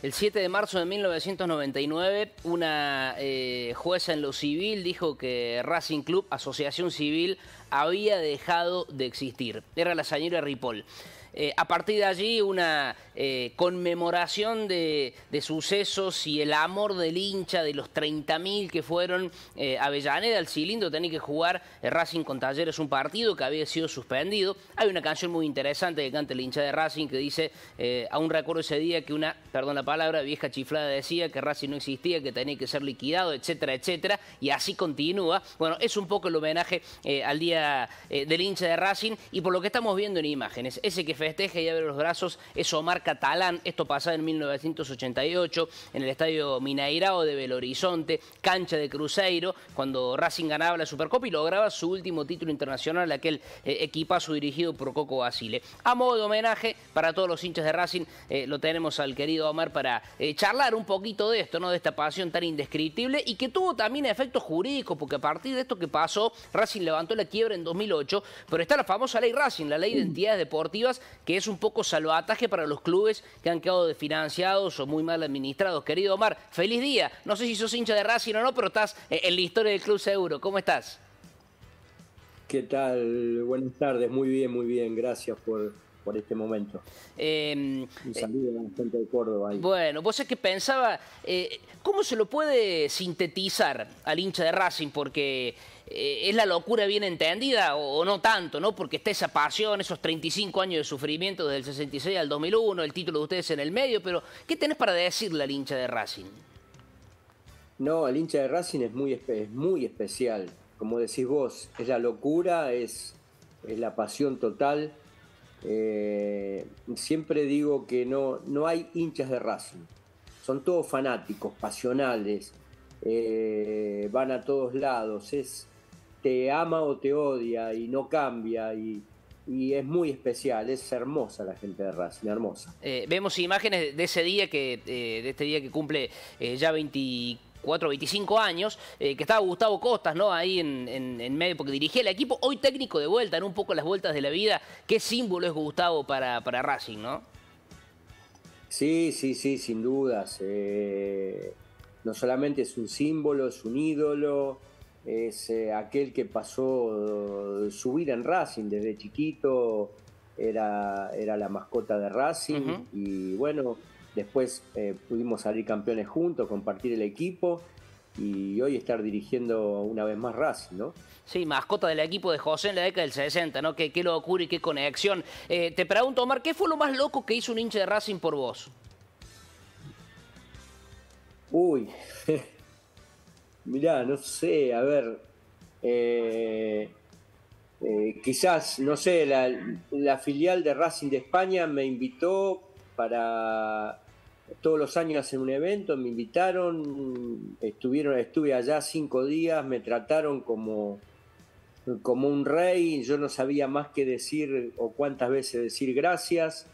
El 7 de marzo de 1999, una eh, jueza en lo civil dijo que Racing Club, asociación civil, había dejado de existir. Era la señora Ripoll. Eh, a partir de allí una eh, conmemoración de, sucesos y el amor del hincha de los 30.000 que fueron eh, Avellaneda, al cilindro, tenía que jugar Racing con Talleres un partido que había sido suspendido. Hay una canción muy interesante que canta el hincha de Racing que dice, aún recuerdo ese día que una, perdón la palabra, vieja chiflada decía que Racing no existía, que tenía que ser liquidado, etcétera, etcétera, y así continúa. Bueno, es un poco el homenaje al día del hincha de Racing y por lo que estamos viendo en imágenes, ese que festeja y abre los brazos es Omar Catalán. Esto pasaba en 1988 en el estadio Mineirao de Belo Horizonte, cancha de Cruzeiro, cuando Racing ganaba la Supercopa y lograba su último título internacional, aquel eh, equipazo dirigido por Coco Basile. A modo de homenaje para todos los hinchas de Racing, eh, lo tenemos al querido Omar para eh, charlar un poquito de esto, ¿no? de esta pasión tan indescriptible y que tuvo también efectos jurídicos, porque a partir de esto que pasó, Racing levantó la quiebra en 2008, pero está la famosa ley Racing, la ley de entidades deportivas, que es un poco salvataje para los clubes que han quedado desfinanciados o muy mal administrados. Querido Omar, feliz día. No sé si sos hincha de Racing o no, pero estás en la historia del Club Seguro. ¿Cómo estás? ¿Qué tal? Buenas tardes, muy bien, muy bien. Gracias por, por este momento. Eh, Un saludo a la gente de Córdoba. Bueno, vos es que pensaba, eh, ¿cómo se lo puede sintetizar al hincha de Racing? Porque eh, es la locura bien entendida o, no tanto, ¿no? Porque está esa pasión, esos 35 años de sufrimiento desde el 66 al 2001, el título de ustedes en el medio, pero ¿qué tenés para decirle al hincha de Racing? No, el hincha de Racing es muy, es muy especial. Como decís vos, es la locura, es, es la pasión total eh, siempre digo que no, no hay hinchas de Racing, son todos fanáticos, pasionales, eh, van a todos lados, es te ama o te odia y no cambia y, es muy especial, es hermosa la gente de Racing, hermosa. Eh, vemos imágenes de ese día que, de este día que cumple ya 24 4 25 años, eh, que estaba Gustavo Costas, ¿no? Ahí en, medio, porque dirigía el equipo, hoy técnico de vuelta, en un poco las vueltas de la vida. ¿Qué símbolo es Gustavo para, para Racing, no? Sí, sí, sí, sin dudas. Eh, no solamente es un símbolo, es un ídolo, es eh, aquel que pasó su vida en Racing desde chiquito, era, era la mascota de Racing y bueno, Después eh, pudimos salir campeones juntos, compartir el equipo y hoy estar dirigiendo una vez más Racing, ¿no? Sí, mascota del equipo de José en la década del 60, ¿no? Qué, qué locura y qué conexión. Eh, te pregunto, Omar, ¿qué fue lo más loco que hizo un hincha de Racing por vos? Uy, mirá, no sé, a ver, eh, quizás, no sé, la, la filial de Racing de España me invitó para todos los años hacen un evento, me invitaron, estuvieron, estuve allá cinco días, me trataron como, como un rey, yo no sabía más que decir o cuántas veces decir gracias,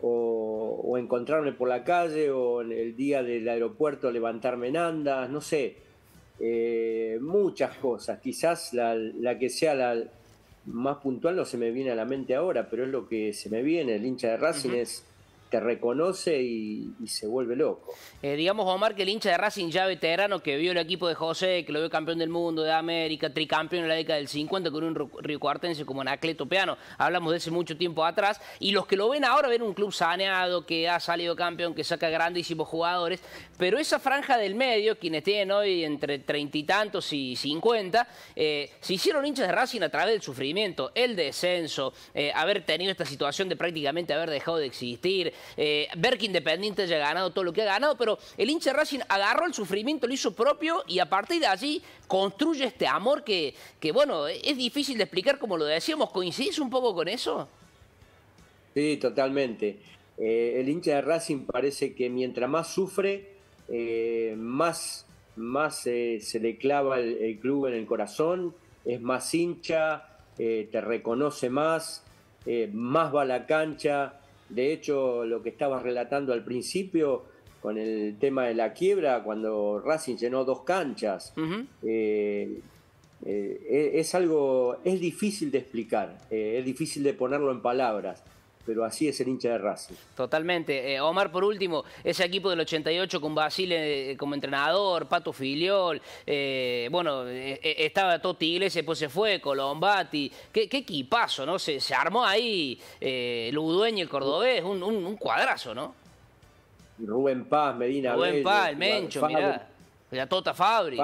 o, encontrarme por la calle, o en el día del aeropuerto levantarme en andas, no sé, eh, muchas cosas, quizás la, que sea la más puntual no se me viene a la mente ahora, pero es lo que se me viene, el hincha de Racing es te reconoce y, se vuelve loco. Eh, digamos, Omar, que el hincha de Racing ya veterano que vio el equipo de José, que lo vio campeón del mundo, de América, tricampeón en la década del 50 con un Río Cuartense como Anacleto Peano, hablamos de ese mucho tiempo atrás, y los que lo ven ahora ven un club saneado, que ha salido campeón, que saca grandísimos jugadores, pero esa franja del medio, quienes tienen hoy entre treinta y tantos y cincuenta, eh, se hicieron hinchas de Racing a través del sufrimiento, el descenso, eh, haber tenido esta situación de prácticamente haber dejado de existir, eh, ver que Independiente haya ganado todo lo que ha ganado, pero el hincha Racing agarró el sufrimiento, lo hizo propio y a partir de allí construye este amor que, que bueno, es difícil de explicar como lo decíamos. ¿Coincidís un poco con eso? Sí, totalmente. Eh, el hincha de Racing parece que mientras más sufre, eh, más, más se le clava el, club en el corazón, es más hincha, te reconoce más, más va a la cancha, de hecho, lo que estabas relatando al principio con el tema de la quiebra, cuando Racing llenó dos canchas, eh, eh, es algo, es difícil de explicar, eh, es difícil de ponerlo en palabras, pero así es el hincha de Racing. Totalmente. Eh, Omar, por último, ese equipo del 88 con Basile eh, como entrenador, Pato Filiol, eh, bueno, estaba Totti Iglesias, después se fue, Colombati, qué, qué equipazo, ¿no? Se, se armó ahí Ludueño, el cordobés, un, un, cuadrazo, ¿no? Rubén Paz, Medina Rubén Paz, el Mencho, mirá. La Tota Fabri,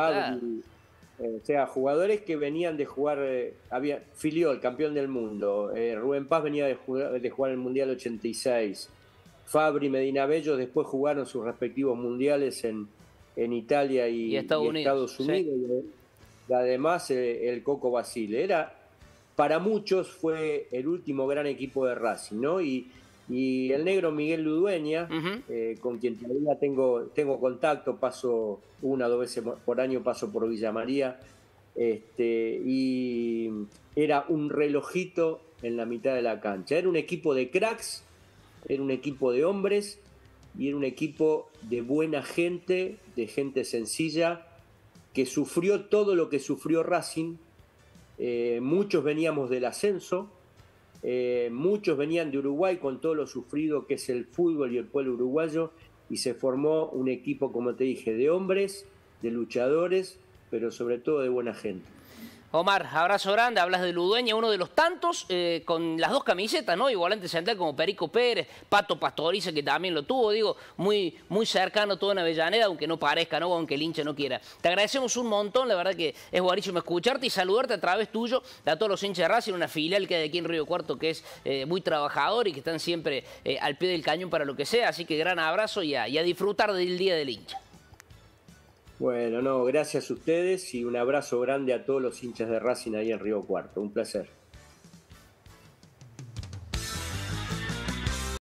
eh, o sea, jugadores que venían de jugar, eh, había Filiol, campeón del mundo, eh, Rubén Paz venía de jugar, de jugar el Mundial 86, Fabri, Medina Bello después jugaron sus respectivos mundiales en, en Italia y, Estados Unidos. Y, además el Coco Basile. Era, para muchos fue el último gran equipo de Racing, ¿no? Y, y el negro Miguel Ludueña, eh, con quien todavía tengo, tengo contacto, paso una o dos veces por año, paso por Villa María, este, y era un relojito en la mitad de la cancha. Era un equipo de cracks, era un equipo de hombres y era un equipo de buena gente, de gente sencilla, que sufrió todo lo que sufrió Racing. Eh, muchos veníamos del ascenso, eh, muchos venían de Uruguay con todo lo sufrido que es el fútbol y el pueblo uruguayo y se formó un equipo, como te dije, de hombres, de luchadores, pero sobre todo de buena gente. Omar, abrazo grande, hablas de Ludueña, uno de los tantos eh, con las dos camisetas, ¿no? Igualante central como Perico Pérez, Pato Pastoriza, que también lo tuvo, digo, muy, muy cercano todo en Avellaneda, aunque no parezca, ¿no? Aunque el hincha no quiera. Te agradecemos un montón, la verdad que es buenísimo escucharte y saludarte a través tuyo a todos los hinchas de Racing, una filial que hay aquí en Río Cuarto que es eh, muy trabajador y que están siempre eh, al pie del cañón para lo que sea, así que gran abrazo y a disfrutar del Día del Hincha. Bueno, no, gracias a ustedes y un abrazo grande a todos los hinchas de Racing ahí en Río Cuarto. Un placer.